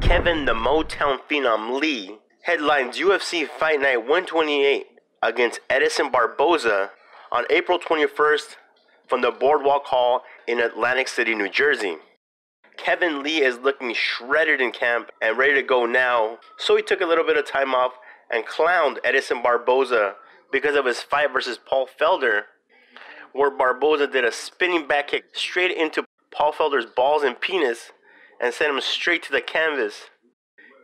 Kevin the Motown Phenom Lee headlines UFC Fight Night 128 against Edison Barboza on April 21st from the Boardwalk Hall in Atlantic City, New Jersey. Kevin Lee is looking shredded in camp and ready to go now, so he took a little bit of time off and clowned Edison Barboza because of his fight versus Paul Felder, where Barboza did a spinning back kick straight into Paul Felder's balls and penis and sent him straight to the canvas.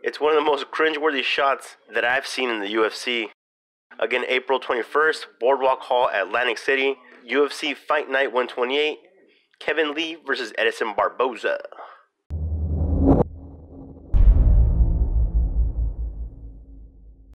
It's one of the most cringeworthy shots that I've seen in the UFC. Again, April 21st, Boardwalk Hall, Atlantic City, UFC Fight Night 128, Kevin Lee versus Edison Barboza.